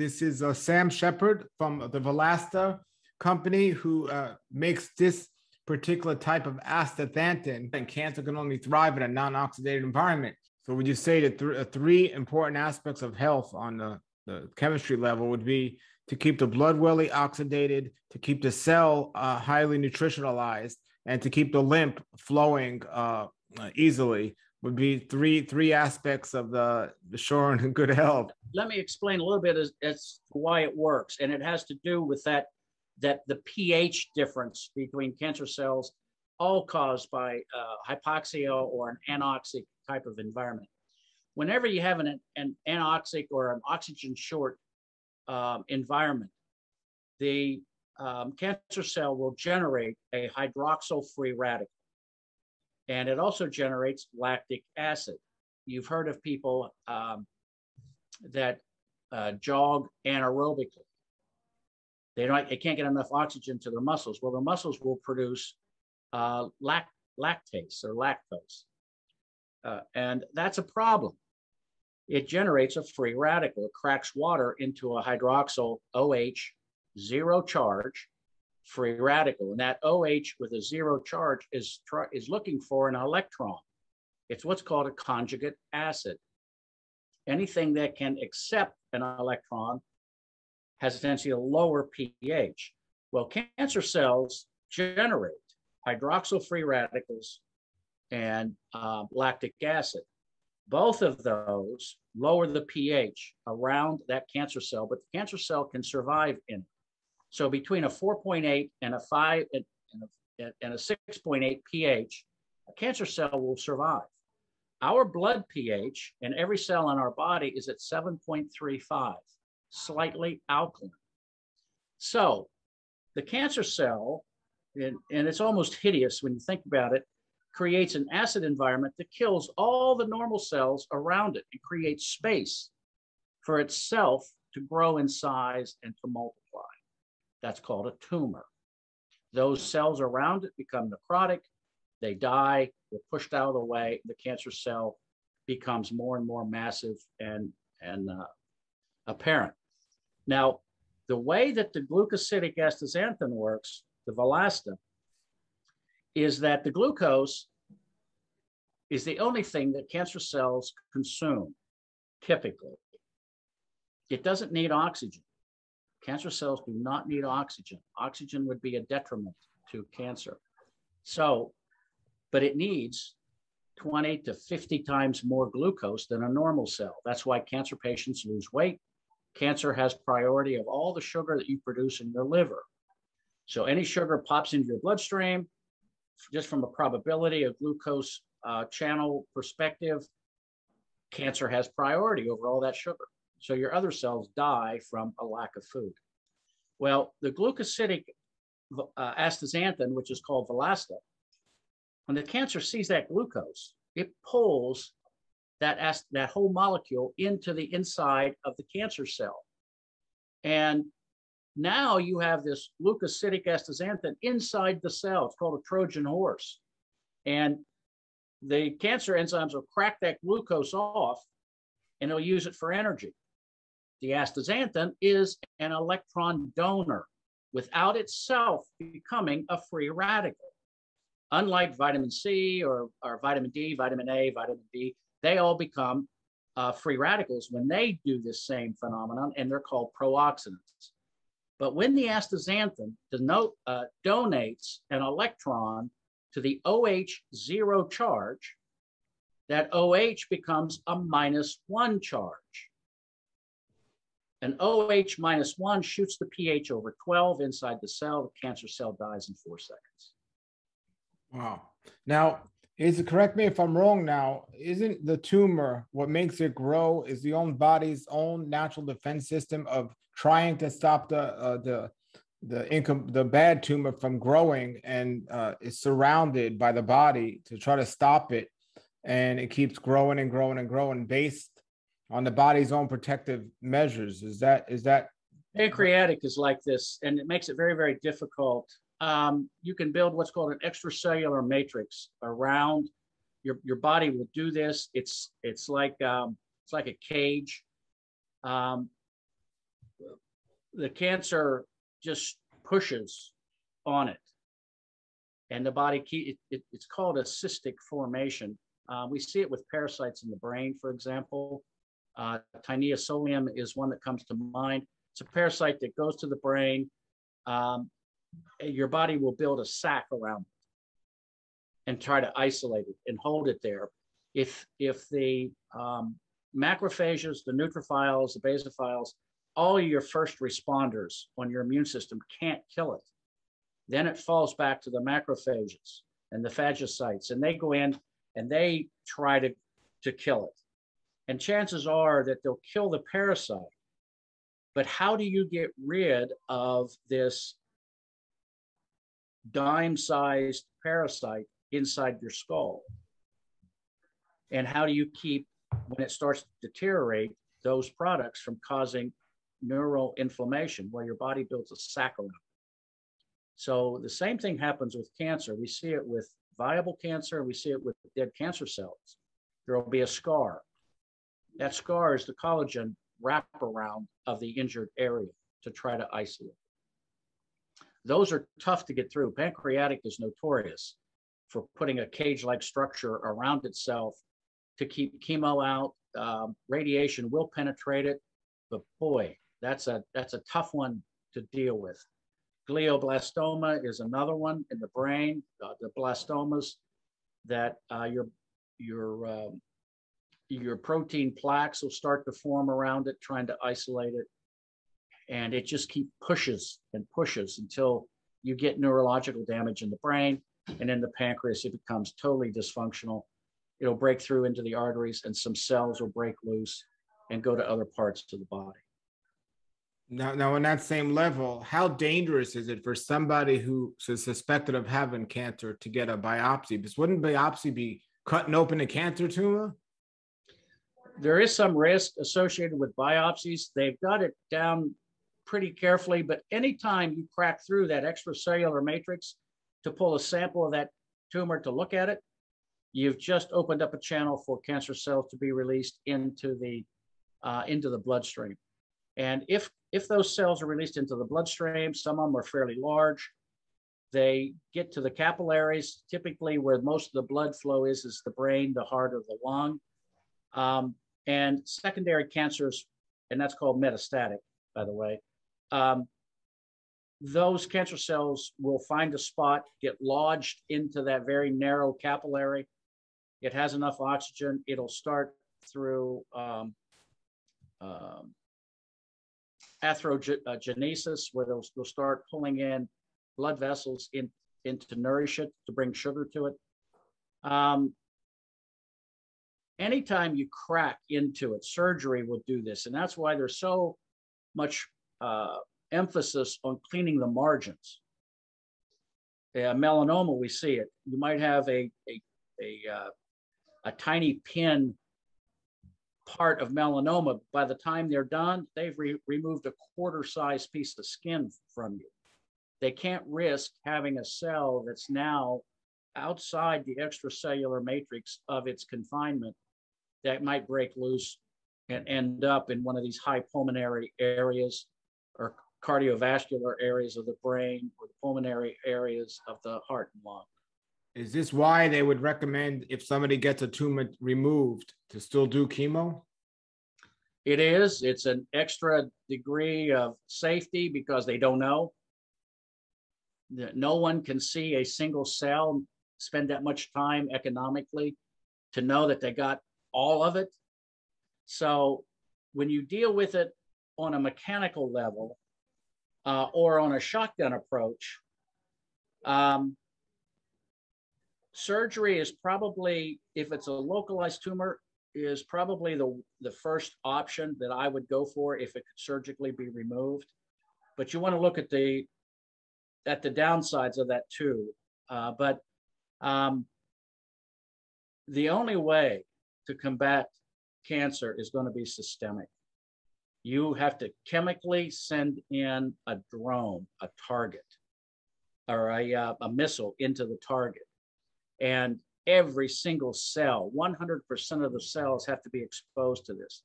This is uh, Sam Shepard from the Valasta company who uh, makes this particular type of astaxanthin, and cancer can only thrive in a non-oxidative environment. So would you say that th- uh, three important aspects of health on the, the chemistry level would be to keep the blood well oxidated, to keep the cell uh, highly nutritionalized, and to keep the lymph flowing uh easily would be three three aspects of the the sure and good health. Let me explain a little bit as, as why it works, and it has to do with that that the pH difference between cancer cells, all caused by uh, hypoxia or an anoxic type of environment. Whenever you have an, an anoxic or an oxygen short um, environment, the um, cancer cell will generate a hydroxyl free radical. And it also generates lactic acid. You've heard of people um, that uh, jog anaerobically. They don't. They can't get enough oxygen to their muscles. Well, their muscles will produce uh, lact- lactase or lactose, uh, and that's a problem. It generates a free radical. It cracks water into a hydroxyl OH zero charge free radical, and that OH with a zero charge is is looking for an electron. It's what's called a conjugate acid. Anything that can accept an electron has essentially a lower pH. Well, cancer cells generate hydroxyl free radicals and uh, lactic acid. Both of those lower the pH around that cancer cell, but the cancer cell can survive in it. So between a 4.8 and a 5 and a, and a 6.8 pH, a cancer cell will survive. Our blood pH in every cell in our body is at 7.35 slightly alkaline. So the cancer cell, and, and it's almost hideous when you think about it, creates an acid environment that kills all the normal cells around it and creates space for itself to grow in size and to multiply. That's called a tumor. Those cells around it become necrotic, they die, they're pushed out of the way, the cancer cell becomes more and more massive and, and uh, apparent. Now, the way that the glucosidic astaxanthin works, the Valasta, is that the glucose is the only thing that cancer cells consume typically. It doesn't need oxygen. Cancer cells do not need oxygen. Oxygen would be a detriment to cancer. So, but it needs 20 to 50 times more glucose than a normal cell. That's why cancer patients lose weight cancer has priority of all the sugar that you produce in your liver. So any sugar pops into your bloodstream, just from a probability of glucose uh, channel perspective, cancer has priority over all that sugar. So your other cells die from a lack of food. Well, the glucosidic uh, astaxanthin, which is called Valasta, when the cancer sees that glucose, it pulls that, that whole molecule into the inside of the cancer cell. And now you have this glucosidic astaxanthin inside the cell. It's called a Trojan horse. And the cancer enzymes will crack that glucose off and they'll use it for energy. The astaxanthin is an electron donor without itself becoming a free radical. Unlike vitamin C or, or vitamin D, vitamin A, vitamin B, they all become uh, free radicals when they do this same phenomenon, and they're called prooxidants. But when the astaxanthin denote, uh, donates an electron to the OH zero charge, that OH becomes a minus one charge. An OH minus one shoots the pH over 12 inside the cell. The cancer cell dies in four seconds. Wow. Now, is correct me if I'm wrong now? Isn't the tumor what makes it grow is the own body's own natural defense system of trying to stop the uh, the the income the bad tumor from growing and uh, is surrounded by the body to try to stop it and it keeps growing and growing and growing based on the body's own protective measures is that is that pancreatic is like this and it makes it very very difficult um, you can build what's called an extracellular matrix around your, your body will do this. It's, it's like, um, it's like a cage. Um, the cancer just pushes on it. And the body, it, it, it's called a cystic formation. Uh, we see it with parasites in the brain, for example. Uh, Taenia solium is one that comes to mind. It's a parasite that goes to the brain. Um, your body will build a sac around it and try to isolate it and hold it there. If, if the um, macrophages, the neutrophils, the basophils, all your first responders on your immune system can't kill it. Then it falls back to the macrophages and the phagocytes, and they go in and they try to, to kill it. And chances are that they'll kill the parasite. But how do you get rid of this dime sized parasite inside your skull? And how do you keep, when it starts to deteriorate, those products from causing neural inflammation where your body builds a sac around it? so the same thing happens with cancer. We see it with viable cancer, and we see it with dead cancer cells. There will be a scar. That scar is the collagen wraparound of the injured area to try to isolate. Those are tough to get through. Pancreatic is notorious for putting a cage-like structure around itself to keep chemo out. Um, radiation will penetrate it, but boy, that's a that's a tough one to deal with. Glioblastoma is another one in the brain, uh, the blastomas that uh, your, your, um, your protein plaques will start to form around it, trying to isolate it. And it just keep pushes and pushes until you get neurological damage in the brain and in the pancreas, it becomes totally dysfunctional. It'll break through into the arteries and some cells will break loose and go to other parts of the body. Now, now on that same level, how dangerous is it for somebody who is suspected of having cancer to get a biopsy? Because wouldn't biopsy be cutting open a cancer tumor? There is some risk associated with biopsies. They've got it down pretty carefully, but anytime you crack through that extracellular matrix to pull a sample of that tumor to look at it, you've just opened up a channel for cancer cells to be released into the uh, into the bloodstream. And if if those cells are released into the bloodstream, some of them are fairly large. They get to the capillaries, typically where most of the blood flow is, is the brain, the heart, or the lung. Um, and secondary cancers, and that's called metastatic, by the way. Um, those cancer cells will find a spot, get lodged into that very narrow capillary. It has enough oxygen. It'll start through um, um, atherogenesis, where they'll, they'll start pulling in blood vessels in, in to nourish it, to bring sugar to it. Um, anytime you crack into it, surgery will do this. And that's why there's so much uh, emphasis on cleaning the margins. Uh, melanoma, we see it. You might have a, a, a, uh, a tiny pin part of melanoma, by the time they're done, they've re removed a quarter size piece of skin from you. They can't risk having a cell that's now outside the extracellular matrix of its confinement that might break loose and end up in one of these high pulmonary areas or cardiovascular areas of the brain or the pulmonary areas of the heart and lung. Is this why they would recommend if somebody gets a tumor removed to still do chemo? It is. It's an extra degree of safety because they don't know. No one can see a single cell spend that much time economically to know that they got all of it. So when you deal with it on a mechanical level uh, or on a shotgun approach, um, surgery is probably, if it's a localized tumor, is probably the, the first option that I would go for if it could surgically be removed. But you want to look at the at the downsides of that too. Uh, but um, the only way to combat cancer is going to be systemic. You have to chemically send in a drone, a target, or a, uh, a missile into the target. And every single cell, 100% of the cells have to be exposed to this.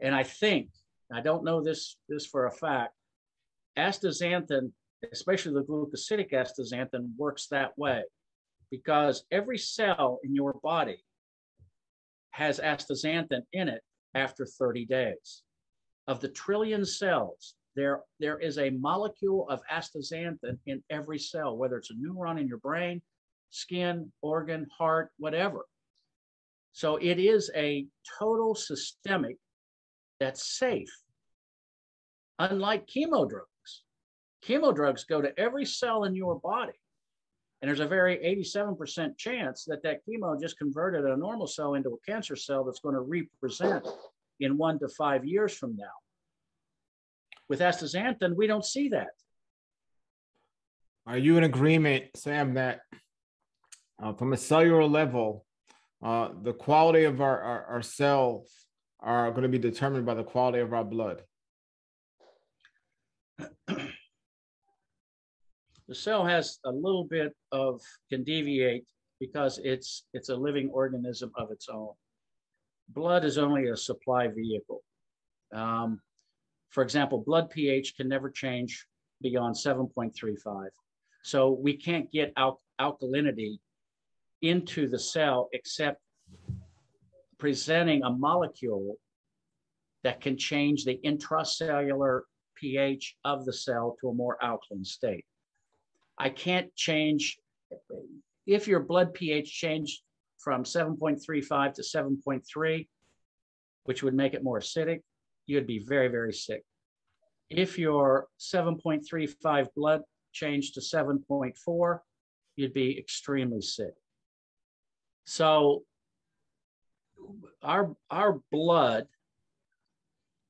And I think, I don't know this, this for a fact, astaxanthin, especially the glucosidic astaxanthin, works that way because every cell in your body has astaxanthin in it after 30 days. Of the trillion cells, there, there is a molecule of astaxanthin in every cell, whether it's a neuron in your brain, skin, organ, heart, whatever. So it is a total systemic that's safe. Unlike chemo drugs, chemo drugs go to every cell in your body. And there's a very 87% chance that that chemo just converted a normal cell into a cancer cell that's going to represent in one to five years from now. With astaxanthin, we don't see that. Are you in agreement, Sam, that uh, from a cellular level, uh, the quality of our, our, our cells are going to be determined by the quality of our blood? the cell has a little bit of can deviate because it's it's a living organism of its own. Blood is only a supply vehicle. Um, for example, blood pH can never change beyond 7.35. So we can't get al alkalinity into the cell except presenting a molecule that can change the intracellular pH of the cell to a more alkaline state. I can't change, if your blood pH changed from 7.35 to 7.3, which would make it more acidic, you'd be very, very sick. If your 7.35 blood changed to 7.4, you'd be extremely sick. So our, our blood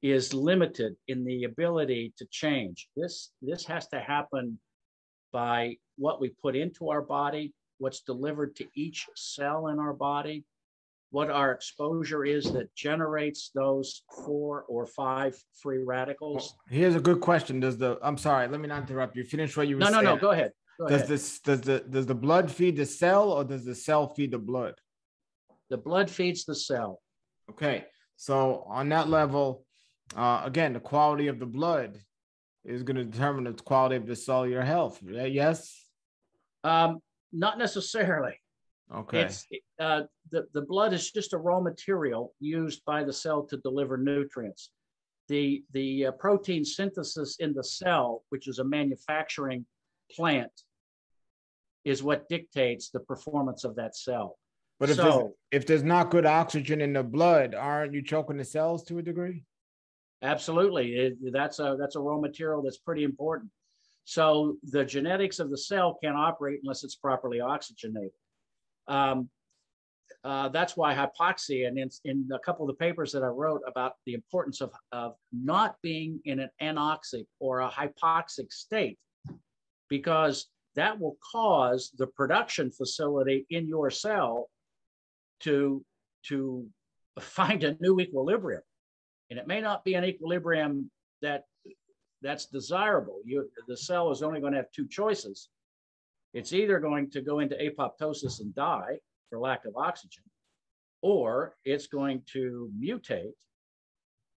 is limited in the ability to change. This, this has to happen by what we put into our body, what's delivered to each cell in our body, what our exposure is that generates those four or five free radicals. Here's a good question. Does the I'm sorry, let me not interrupt you. Finish what you were no, saying. No, no, go ahead. Go does ahead. this does the does the blood feed the cell or does the cell feed the blood? The blood feeds the cell. Okay. So on that level, uh, again, the quality of the blood is going to determine the quality of the cellular health. Yes. Um, not necessarily. Okay. It's uh, the the blood is just a raw material used by the cell to deliver nutrients. The the uh, protein synthesis in the cell, which is a manufacturing plant, is what dictates the performance of that cell. But if so, there's, if there's not good oxygen in the blood, aren't you choking the cells to a degree? Absolutely, it, that's a that's a raw material that's pretty important. So the genetics of the cell can't operate unless it's properly oxygenated. Um, uh, that's why hypoxia, and in, in, a couple of the papers that I wrote about the importance of, of not being in an anoxic or a hypoxic state, because that will cause the production facility in your cell to, to find a new equilibrium. And it may not be an equilibrium that that's desirable. You, the cell is only going to have two choices. It's either going to go into apoptosis and die for lack of oxygen, or it's going to mutate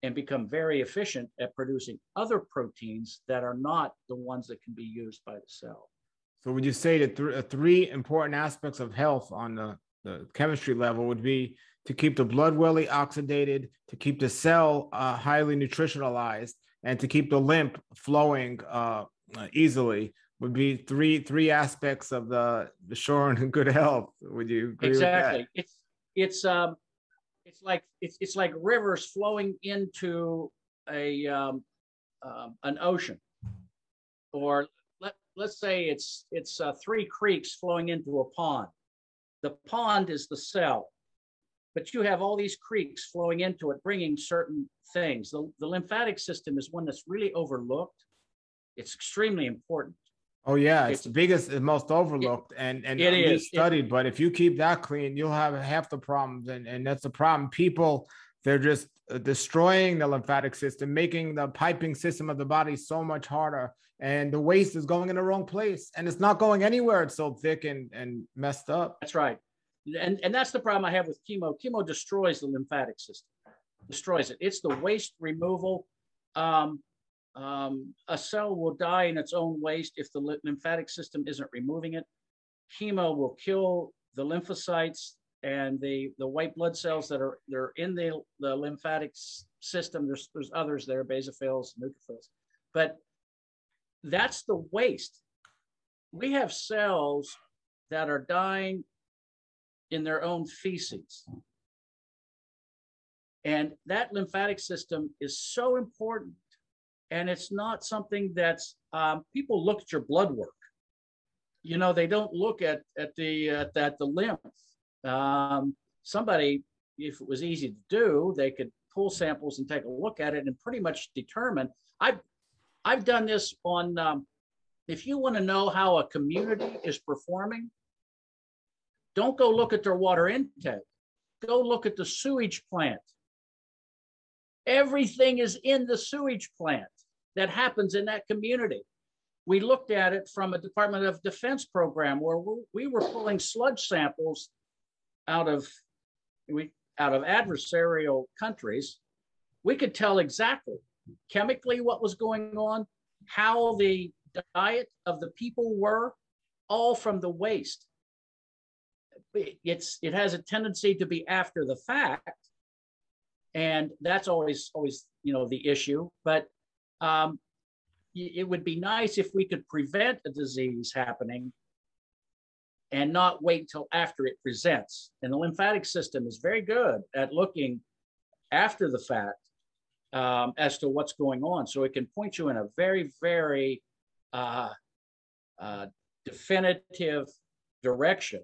and become very efficient at producing other proteins that are not the ones that can be used by the cell. So would you say that th- uh, three important aspects of health on the, the chemistry level would be to keep the blood well oxidated, to keep the cell uh, highly nutritionalized, and to keep the lymph flowing uh, easily would be three three aspects of the the sure and good health. Would you agree exactly? It's it's um it's like it's it's like rivers flowing into a um, um, an ocean, or let let's say it's it's uh, three creeks flowing into a pond. The pond is the cell, but you have all these creeks flowing into it, bringing certain things. The, the lymphatic system is one that's really overlooked. It's extremely important. Oh yeah, it's, it's the biggest and most overlooked it, and and it is studied. It, but if you keep that clean, you'll have half the problems, and and that's the problem. People they're just uh, destroying the lymphatic system, making the piping system of the body so much harder, and the waste is going in the wrong place, and it's not going anywhere. It's so thick and and messed up. That's right, and and that's the problem I have with chemo. Chemo destroys the lymphatic system, destroys it. It's the waste removal. Um, Um, a cell will die in its own waste if the lymphatic system isn't removing it. Chemo will kill the lymphocytes and the, the white blood cells that are they're in the, the lymphatic system. There's, there's others there, basophils, neutrophils, but that's the waste. We have cells that are dying in their own feces. And that lymphatic system is so important. And it's not something that's, um, people look at your blood work. You know, they don't look at, at the, at, at the lymph. Um, somebody, if it was easy to do, they could pull samples and take a look at it and pretty much determine. I've, I've done this on, um, if you want to know how a community is performing, don't go look at their water intake. Go look at the sewage plant. Everything is in the sewage plant that happens in that community. We looked at it from a Department of Defense program where we were pulling sludge samples out of we out of adversarial countries. We could tell exactly chemically what was going on, how the diet of the people were, all from the waste it's it has a tendency to be after the fact. And that's always always you know the issue but um, it would be nice if we could prevent a disease happening and not wait till after it presents. And the lymphatic system is very good at looking after the fact um, as to what's going on. So it can point you in a very very uh, uh, definitive direction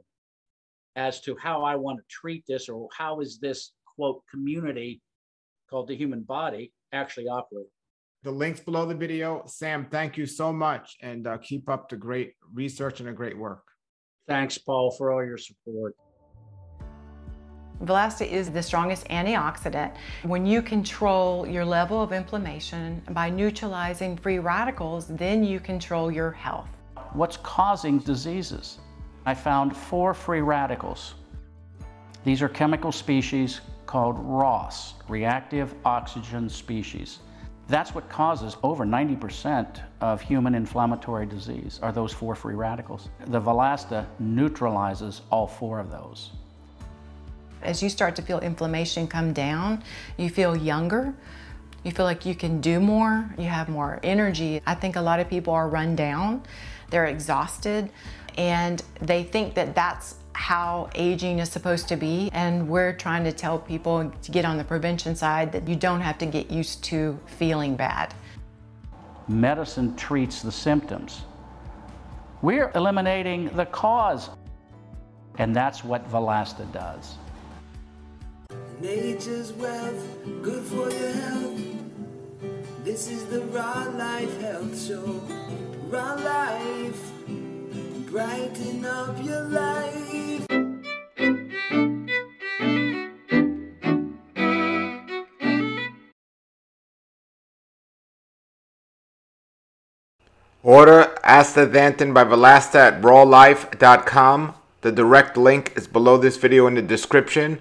as to how I want to treat this or how is this quote community called the human body actually operate. The links below the video. Sam, thank you so much and uh, keep up the great research and the great work. Thanks, Paul, for all your support. Valasta is the strongest antioxidant. When you control your level of inflammation by neutralizing free radicals, then you control your health. What's causing diseases? I found four free radicals. These are chemical species called ROS, reactive oxygen species. That's what causes over 90% of human inflammatory disease are those four free radicals. The Valasta neutralizes all four of those. As you start to feel inflammation come down, you feel younger, you feel like you can do more, you have more energy. I think a lot of people are run down, they're exhausted and they think that that's how aging is supposed to be. And we're trying to tell people to get on the prevention side that you don't have to get used to feeling bad. Medicine treats the symptoms. We're eliminating the cause. And that's what Valasta does. Nature's wealth, good for your health. This is the Raw Life Health Show. Raw Life brighten up your life. Order Astaxanthin by Valasta at rawlife.com. The direct link is below this video in the description.